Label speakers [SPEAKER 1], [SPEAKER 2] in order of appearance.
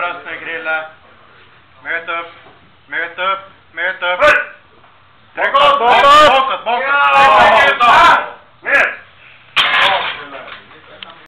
[SPEAKER 1] bröst nu, Grille. Möt upp, möt upp, möt upp.
[SPEAKER 2] Träff! Träff!